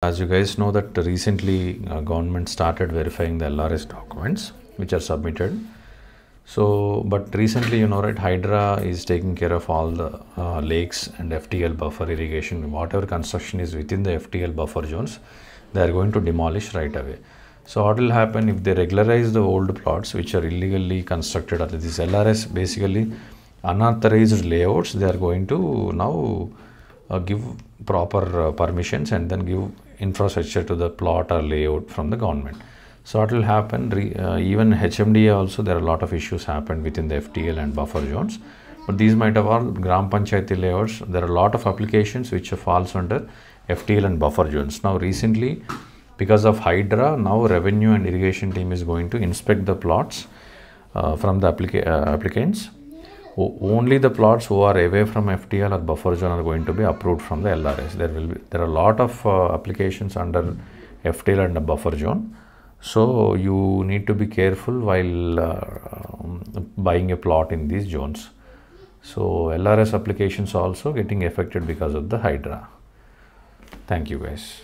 as you guys know that recently uh, government started verifying the LRS documents which are submitted. So, but recently, you know, right, Hydra is taking care of all the uh, lakes and FTL buffer irrigation, whatever construction is within the FTL buffer zones, they are going to demolish right away. So, what will happen if they regularize the old plots which are illegally constructed, or this LRS basically unauthorized layouts, they are going to now give proper uh, permissions and then give infrastructure to the plot or layout from the government. So what will happen, re, uh, even HMDA also there are a lot of issues happened within the FTL and buffer zones. But these might have all Gram Panchayati layouts. There are a lot of applications which falls under FTL and buffer zones. Now recently, because of Hydra, now revenue and irrigation team is going to inspect the plots uh, from the applica uh, applicants. Only the plots who are away from FTL or buffer zone are going to be approved from the LRS. There will be there are a lot of uh, applications under FTL and the buffer zone. So you need to be careful while uh, um, buying a plot in these zones. So LRS applications also getting affected because of the Hydra. Thank you guys.